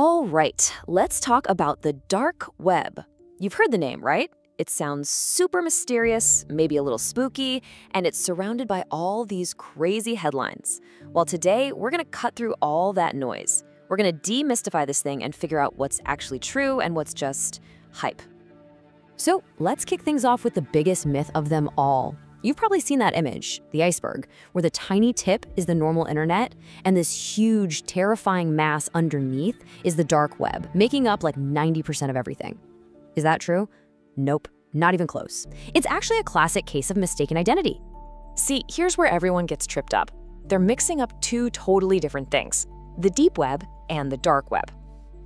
All right, let's talk about the dark web. You've heard the name, right? It sounds super mysterious, maybe a little spooky, and it's surrounded by all these crazy headlines. Well, today we're gonna cut through all that noise. We're gonna demystify this thing and figure out what's actually true and what's just hype. So let's kick things off with the biggest myth of them all. You've probably seen that image, the iceberg, where the tiny tip is the normal internet and this huge, terrifying mass underneath is the dark web, making up like 90% of everything. Is that true? Nope, not even close. It's actually a classic case of mistaken identity. See, here's where everyone gets tripped up. They're mixing up two totally different things the deep web and the dark web.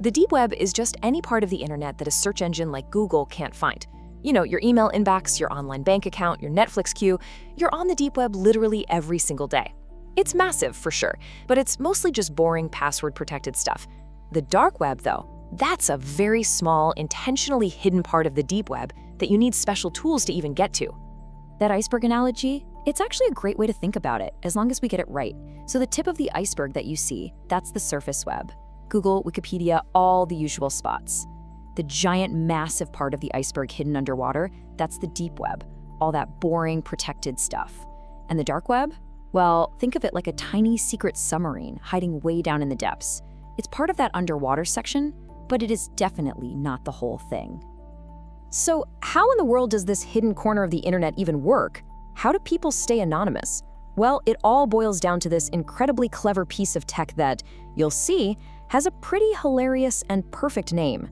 The deep web is just any part of the internet that a search engine like Google can't find. You know, your email inbox, your online bank account, your Netflix queue, you're on the deep web literally every single day. It's massive for sure, but it's mostly just boring password protected stuff. The dark web, though, that's a very small, intentionally hidden part of the deep web that you need special tools to even get to. That iceberg analogy, it's actually a great way to think about it, as long as we get it right. So the tip of the iceberg that you see, that's the surface web. Google, Wikipedia, all the usual spots. The giant, massive part of the iceberg hidden underwater, that's the deep web, all that boring, protected stuff. And the dark web? Well, think of it like a tiny secret submarine hiding way down in the depths. It's part of that underwater section, but it is definitely not the whole thing. So, how in the world does this hidden corner of the internet even work? How do people stay anonymous? Well, it all boils down to this incredibly clever piece of tech that, you'll see, has a pretty hilarious and perfect name.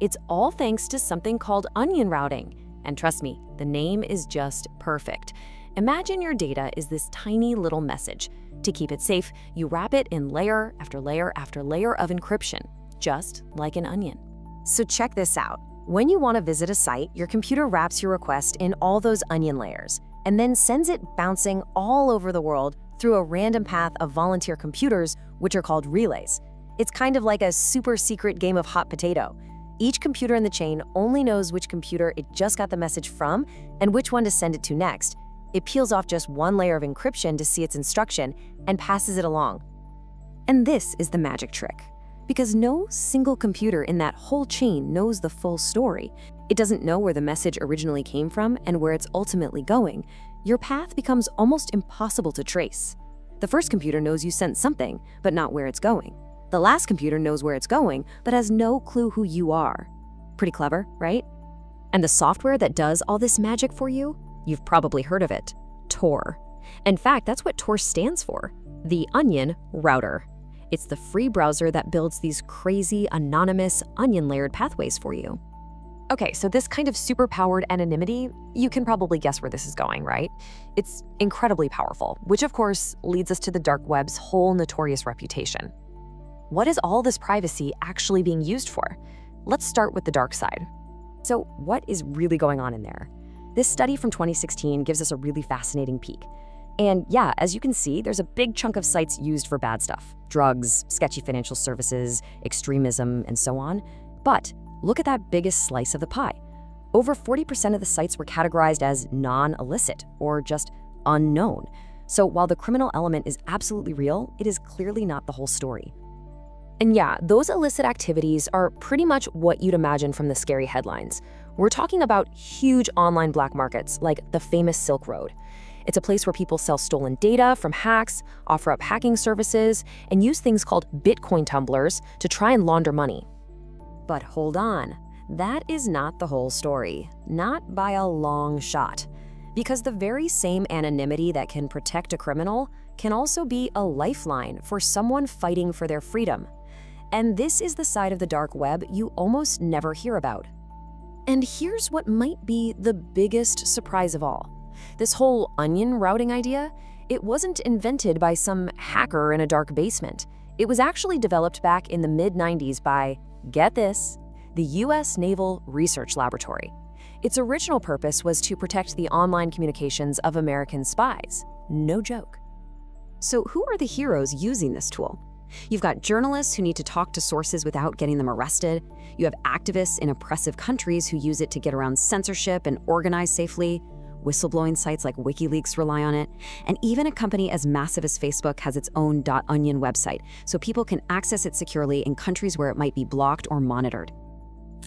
It's all thanks to something called onion routing. And trust me, the name is just perfect. Imagine your data is this tiny little message. To keep it safe, you wrap it in layer after layer after layer of encryption, just like an onion. So check this out. When you want to visit a site, your computer wraps your request in all those onion layers and then sends it bouncing all over the world through a random path of volunteer computers, which are called relays. It's kind of like a super secret game of hot potato. Each computer in the chain only knows which computer it just got the message from and which one to send it to next. It peels off just one layer of encryption to see its instruction and passes it along. And this is the magic trick. Because no single computer in that whole chain knows the full story. It doesn't know where the message originally came from and where it's ultimately going. Your path becomes almost impossible to trace. The first computer knows you sent something, but not where it's going. The last computer knows where it's going, but has no clue who you are. Pretty clever, right? And the software that does all this magic for you? You've probably heard of it Tor. In fact, that's what Tor stands for the Onion Router. It's the free browser that builds these crazy, anonymous, onion layered pathways for you. Okay, so this kind of super-powered anonymity, you can probably guess where this is going, right? It's incredibly powerful, which of course leads us to the dark web's whole notorious reputation. What is all this privacy actually being used for? Let's start with the dark side. So, what is really going on in there? This study from 2016 gives us a really fascinating peek. And yeah, as you can see, there's a big chunk of sites used for bad stuff drugs, sketchy financial services, extremism, and so on. But look at that biggest slice of the pie. Over 40% of the sites were categorized as non illicit or just unknown. So while the criminal element is absolutely real, it is clearly not the whole story. And yeah, those illicit activities are pretty much what you'd imagine from the scary headlines. We're talking about huge online black markets like the famous Silk Road. It's a place where people sell stolen data from hacks, offer up hacking services, and use things called Bitcoin tumblers to try and launder money. But hold on, that is not the whole story, not by a long shot. Because the very same anonymity that can protect a criminal can also be a lifeline for someone fighting for their freedom. And this is the side of the dark web you almost never hear about. And here's what might be the biggest surprise of all. This whole onion routing idea, it wasn't invented by some hacker in a dark basement. It was actually developed back in the mid-90s by, get this, the U.S. Naval Research Laboratory. Its original purpose was to protect the online communications of American spies. No joke. So who are the heroes using this tool? You've got journalists who need to talk to sources without getting them arrested. You have activists in oppressive countries who use it to get around censorship and organize safely. whistleblowing sites like WikiLeaks rely on it, and even a company as massive as Facebook has its own .onion website, so people can access it securely in countries where it might be blocked or monitored.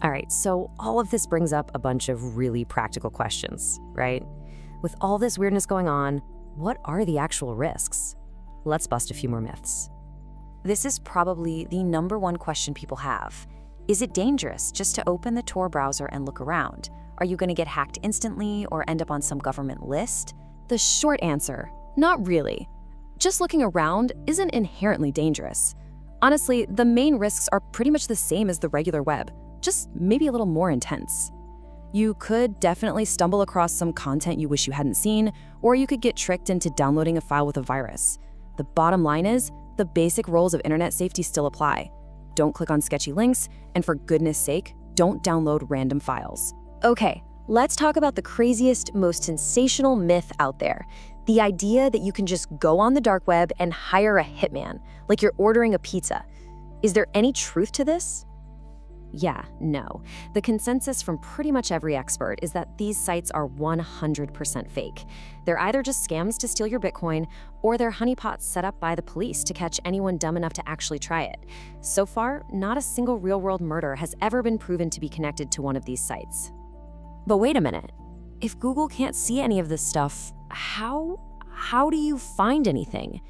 All right, so all of this brings up a bunch of really practical questions, right? With all this weirdness going on, what are the actual risks? Let's bust a few more myths. This is probably the number one question people have. Is it dangerous just to open the Tor browser and look around? Are you going to get hacked instantly or end up on some government list? The short answer not really. Just looking around isn't inherently dangerous. Honestly, the main risks are pretty much the same as the regular web, just maybe a little more intense. You could definitely stumble across some content you wish you hadn't seen, or you could get tricked into downloading a file with a virus. The bottom line is, the basic rules of internet safety still apply. Don't click on sketchy links, and for goodness sake, don't download random files. Okay, let's talk about the craziest, most sensational myth out there. The idea that you can just go on the dark web and hire a hitman, like you're ordering a pizza. Is there any truth to this? Yeah, no. The consensus from pretty much every expert is that these sites are 100% fake. They're either just scams to steal your Bitcoin, or they're honeypots set up by the police to catch anyone dumb enough to actually try it. So far, not a single real world murder has ever been proven to be connected to one of these sites. But wait a minute. If Google can't see any of this stuff, how how do you find anything?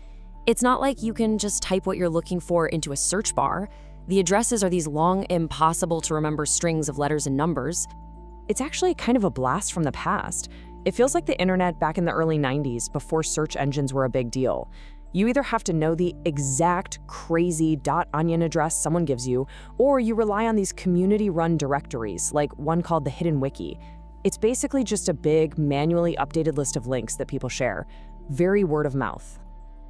It's not like you can just type what you're looking for into a search bar. The addresses are these long, impossible to remember strings of letters and numbers. It's actually kind of a blast from the past. It feels like the internet back in the early 90s before search engines were a big deal. You either have to know the exact crazy dot .onion address someone gives you, or you rely on these community-run directories, like one called the Hidden Wiki. It's basically just a big, manually updated list of links that people share. Very word of mouth.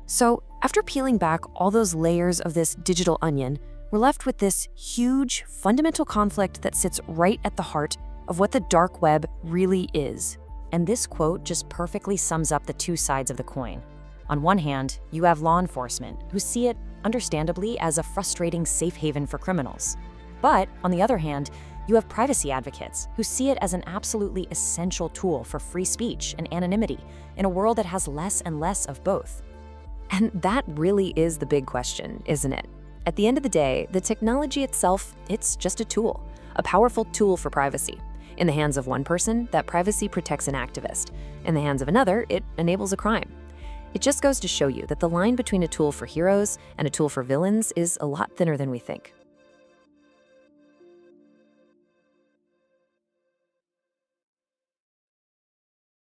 So, after peeling back all those layers of this digital onion, we're left with this huge, fundamental conflict that sits right at the heart of what the dark web really is. And this quote just perfectly sums up the two sides of the coin. On one hand, you have law enforcement, who see it, understandably, as a frustrating safe haven for criminals. But, on the other hand, you have privacy advocates who see it as an absolutely essential tool for free speech and anonymity in a world that has less and less of both. And that really is the big question, isn't it? At the end of the day, the technology itself, it's just a tool, a powerful tool for privacy. In the hands of one person, that privacy protects an activist. In the hands of another, it enables a crime. It just goes to show you that the line between a tool for heroes and a tool for villains is a lot thinner than we think.